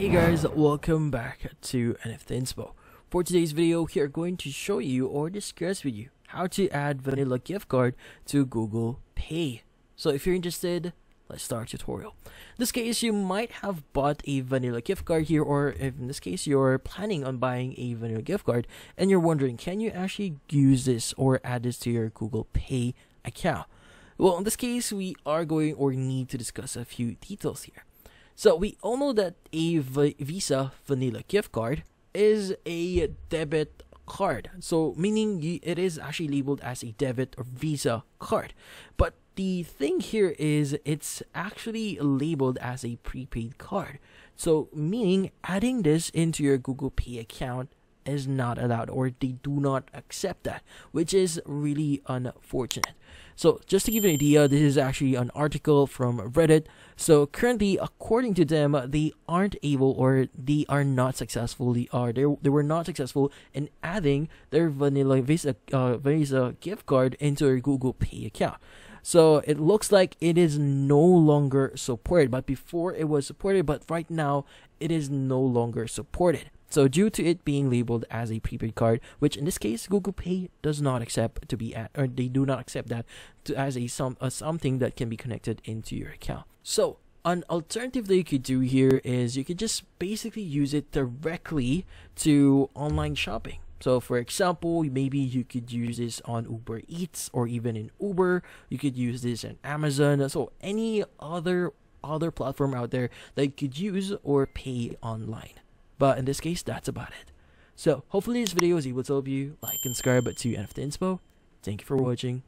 Hey guys, welcome back to NFT Inspo. For today's video, we are going to show you or discuss with you how to add vanilla gift card to Google Pay. So if you're interested, let's start tutorial. In this case, you might have bought a vanilla gift card here or in this case, you're planning on buying a vanilla gift card and you're wondering, can you actually use this or add this to your Google Pay account? Well, in this case, we are going or need to discuss a few details here. So we all know that a v- Visa Vanilla gift card is a debit card. So meaning it is actually labeled as a debit or Visa card. But the thing here is it's actually labeled as a prepaid card. So meaning adding this into your Google Pay account is not allowed or they do not accept that, which is really unfortunate. So, just to give you an idea, this is actually an article from Reddit. So, currently, according to them, they aren't able or they are not successfully or they, they were not successful in adding their vanilla Visa uh, Visa gift card into their Google Pay account. So it looks like it is no longer supported, but before it was supported, but right now it is no longer supported. So due to it being labeled as a prepaid card, which in this case Google Pay does not accept to be at, or they do not accept that to as a some a something that can be connected into your account. So an alternative that you could do here is you could just basically use it directly to online shopping. So, for example, maybe you could use this on Uber Eats or even in Uber. You could use this in Amazon. So, any other other platform out there that you could use or pay online. But in this case, that's about it. So hopefully this video was able to help you like and subscribe to NFT Inspo. Thank you for watching.